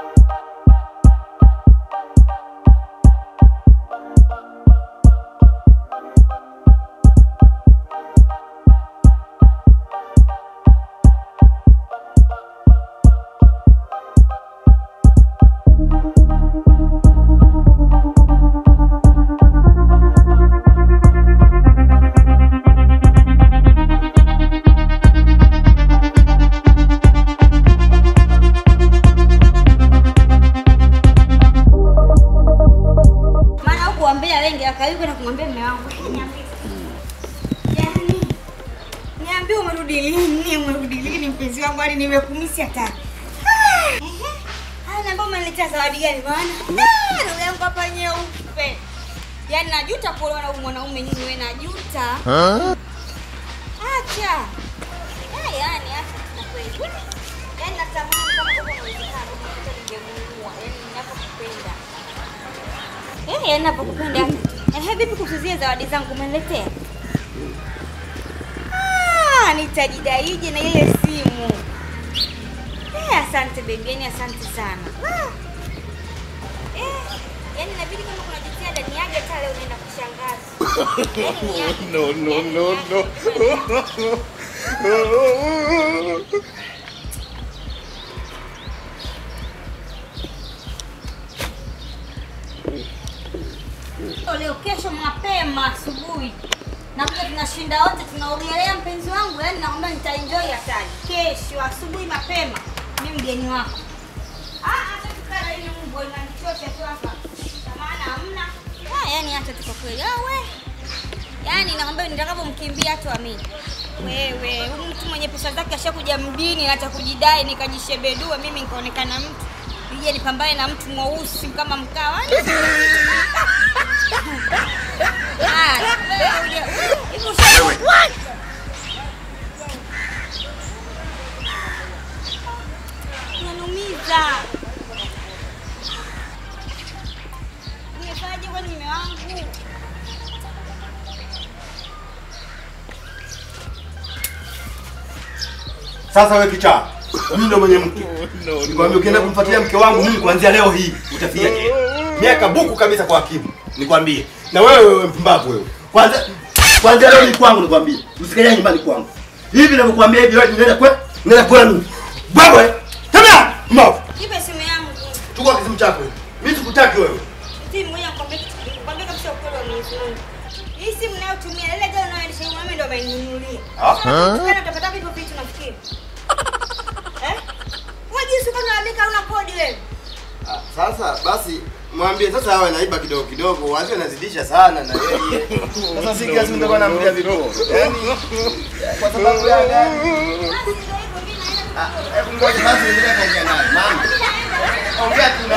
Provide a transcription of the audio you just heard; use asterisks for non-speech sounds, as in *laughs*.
you akayuka na kumwambia mume wangu. Yani, niambie umerudi lini, umerudi lini mpenzi wangu, yani nimekumisi hata. Naomba umeniletea zawadi gani? Maana ah, roho yangu hapa nyeupe, yaani najuta kuolewa na mwanaume. Nyinyi wewe, najuta. Acha. Yani, acha na kweli, yaani natamani kama kama inawezekana ningemuua, yaani ninapokupenda, eh, yaani ninapokupenda. Ehe, vipi kutuzie zawadi zangu umeniletea? Ah, nitajidaije na ile simu. Eh, asante baby, yani asante sana. Ah. Eh, yani inabidi kama kuna jitihada niage hata leo unaenda kushangaza. *laughs* No, no, no, no. *laughs* *laughs* Leo kesho mapema asubuhi nakuja tunashinda wote tunaogelea mpenzi wangu, yani naomba nitaenjoy hatari. Kesho asubuhi mapema mi mgeni wako. Ah, hata tukala ile mbwa inanichosha tu hapa. Maana hamna. Ah, yani hata tuko kweli. Ah, we. Yaani naomba nitakapomkimbia tu amini. Wewe, huyu mtu mwenye pesa zake ashakuja mjini na hata kujidai nikajishebedua mimi nikaonekana mtu. Nije nipambane na mtu mweusi kama mkawa. *laughs* Unanumiza. Kwani mume wangu? Sasa wewe kichaa, mimi ndo mwenye mke. No, Nikwambia ukienda kumfuatilia mke wangu mimi kuanzia leo hii utafia jela. Miaka buku kabisa kwa hakimu. Nikwambie. Na wewe wewe mpumbavu wewe. Kwanza kwanza leo ni kwangu nikwambie. Usikaje nyumbani kwangu. Hivi ninavyokuambia hivi wewe nenda kwa nenda kwenu. Bwana, tena mbavu. Nipe simu yangu. Chukua kisimu chako. hivi. Mimi sikutaki wewe. Simu moja nikwambie kitu. Nikwambie kabisa ukweli wa Mwenyezi Mungu. Hii simu nayotumia ile jana unayoendesha huyu mama ndio ameninunulia. Ah? Kana utapata vitu vitu nafikiri? *laughs* Eh? Wewe jinsi unaandika una kodi wewe. Sasa basi mwambie sasa awe naiba kidogo kidogo, wazi anazidisha sana na yeye. *laughs* Sasa si kiasi nitakuwa namlia vipo. Yaani kwa sababu ya gani? Ah, ngoja basi endelea kuongea naye. Mama. Ongea tu